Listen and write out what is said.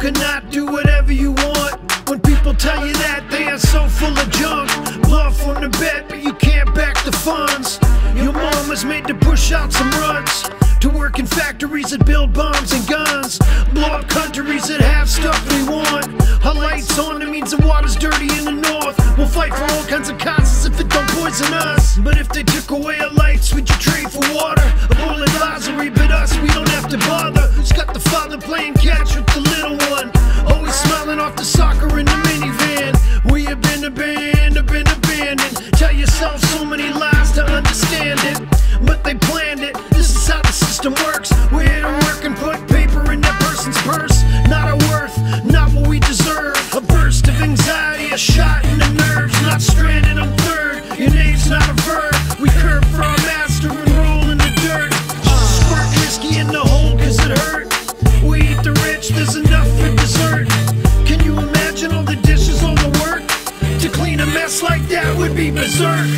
cannot do whatever you want. When people tell you that, they are so full of junk. Love from the bet, but you can't back the funds. Your mom was made to push out some runs. To work in factories that build bombs and guns. Blow up countries that have stuff we want. Our lights on, it means the water's dirty in the north. We'll fight for all kinds of causes if it don't poison us. But if they took away our lights, would you trade for water? A whole advisory, but us, we don't have to bother. Who's got the father playing catch with a shot in the nerves. Not stranded on third, your name's not a verb. We curb for our master and roll in the dirt. Squirt whiskey in the hole cause it hurt. We eat the rich, there's enough for dessert. Can you imagine all the dishes, all the work? To clean a mess like that would be berserk.